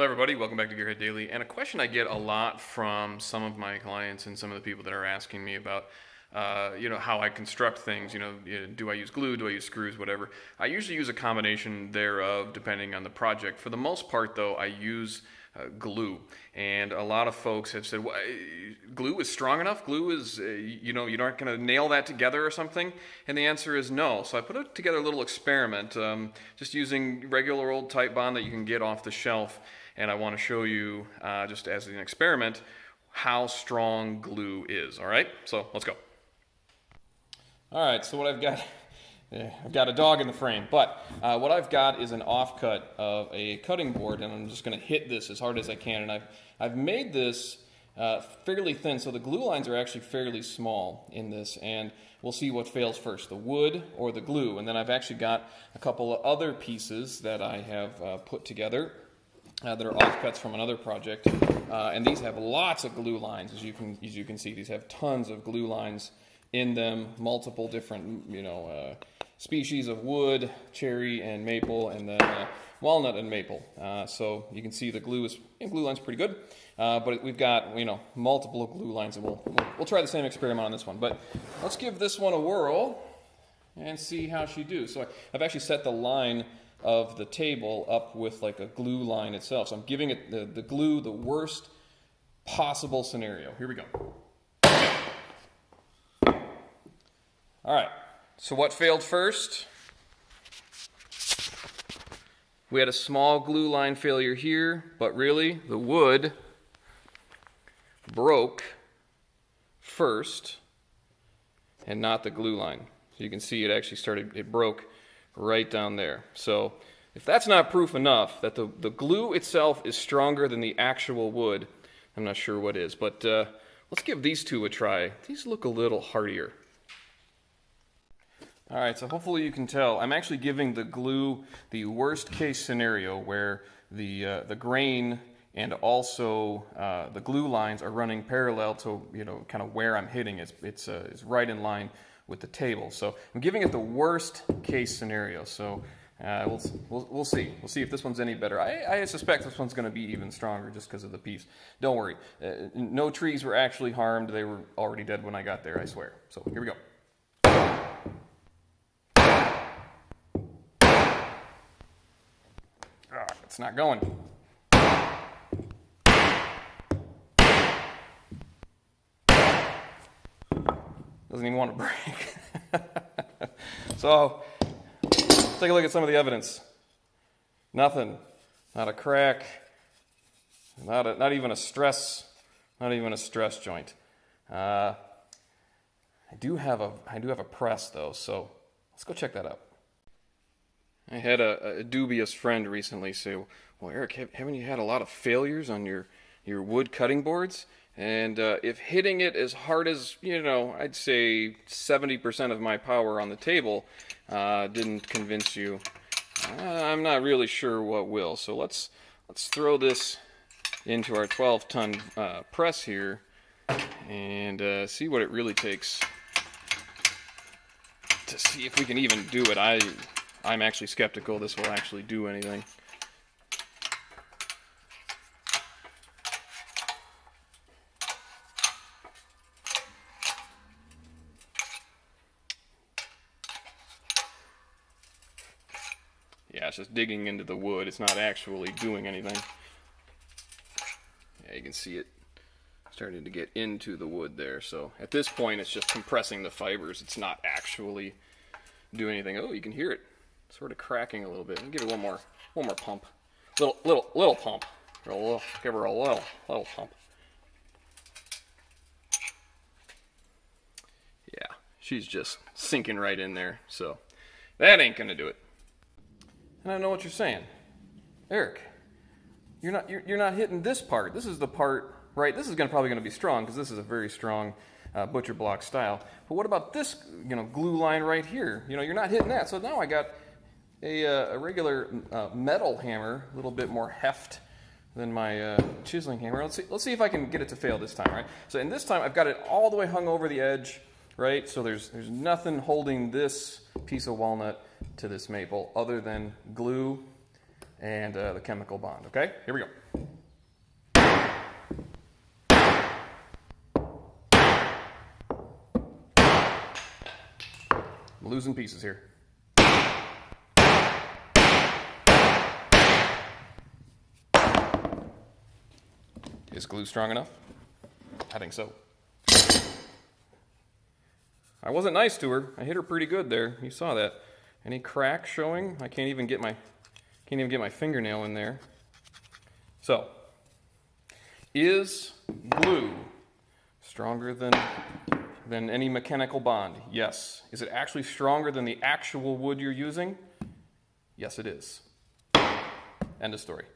Hello, everybody. Welcome back to Gearhead Daily. And a question I get a lot from some of my clients and some of the people that are asking me about, uh, you know, how I construct things. You know, do I use glue? Do I use screws? Whatever. I usually use a combination thereof, depending on the project. For the most part, though, I use uh, glue. And a lot of folks have said, well, glue is strong enough? Glue is, uh, you know, you're not going to nail that together or something? And the answer is no. So I put together a little experiment, um, just using regular old Titebond that you can get off the shelf. And I want to show you, uh, just as an experiment, how strong glue is. All right, so let's go. All right, so what I've got yeah, I've got a dog in the frame, but uh, what I've got is an offcut of a cutting board, and I'm just going to hit this as hard as I can. And I've, I've made this uh, fairly thin, so the glue lines are actually fairly small in this, and we'll see what fails first, the wood or the glue. And then I've actually got a couple of other pieces that I have uh, put together uh, that are offcuts from another project, uh, and these have lots of glue lines, as you can, as you can see. These have tons of glue lines in them, multiple different, you know, uh, species of wood, cherry and maple, and then uh, walnut and maple. Uh, so you can see the glue is glue line's pretty good, uh, but we've got you know multiple glue lines, and we'll, we'll, we'll try the same experiment on this one. But let's give this one a whirl and see how she do. So I've actually set the line of the table up with like a glue line itself. So I'm giving it the, the glue the worst possible scenario. Here we go. All right. So what failed first? We had a small glue line failure here, but really the wood broke first and not the glue line. So you can see it actually started, it broke right down there. So if that's not proof enough that the, the glue itself is stronger than the actual wood, I'm not sure what is. But uh, let's give these two a try. These look a little hardier. All right, so hopefully you can tell. I'm actually giving the glue the worst case scenario where the, uh, the grain and also uh, the glue lines are running parallel to, you know, kind of where I'm hitting. It's, it's, uh, it's right in line with the table. So I'm giving it the worst case scenario. So uh, we'll, we'll, we'll, see. We'll see if this one's any better. I, I suspect this one's going to be even stronger just because of the piece. Don't worry. Uh, no trees were actually harmed. They were already dead when I got there, I swear. So here we go. It's not going. Doesn't even want to break. so, take a look at some of the evidence. Nothing. Not a crack. Not, a, not even a stress. Not even a stress joint. Uh, I do have a I do have a press though, so let's go check that out. I had a, a, dubious friend recently say, "Well, Eric, have, haven't you had a lot of failures on your your wood cutting boards?" And uh, if hitting it as hard as you know, I'd say 70% of my power on the table uh, didn't convince you, uh, I'm not really sure what will. So let's let's throw this into our 12-ton uh, press here and uh, see what it really takes to see if we can even do it. I I'm actually skeptical this will actually do anything. Just digging into the wood. It's not actually doing anything. Yeah, you can see it starting to get into the wood there. So at this point, it's just compressing the fibers. It's not actually doing anything. Oh, you can hear it sort of cracking a little bit. Give it one more, one more pump. Little, little, little pump. A little, give her a little, little pump. Yeah, she's just sinking right in there. So that ain't gonna do it. And I know what you're saying, Eric. You're not, you're, you're not hitting this part. This is the part, right? This is gonna probably gonna be strong because this is a very strong uh, butcher block style. But what about this, you know, glue line right here? You know, you're not hitting that. So now I got a, uh, a regular uh, metal hammer, a little bit more heft than my uh, chiseling hammer. Let's see, let's see if I can get it to fail this time, right? So in this time, I've got it all the way hung over the edge, right? So there's, there's nothing holding this piece of walnut to this maple other than glue and uh, the chemical bond. Okay, here we go. I'm losing pieces here. Is glue strong enough? I think so. I wasn't nice to her. I hit her pretty good there. You saw that. Any cracks showing? I can't even get my can't even get my fingernail in there. So, is glue stronger than than any mechanical bond? Yes. Is it actually stronger than the actual wood you're using? Yes, it is. End of story.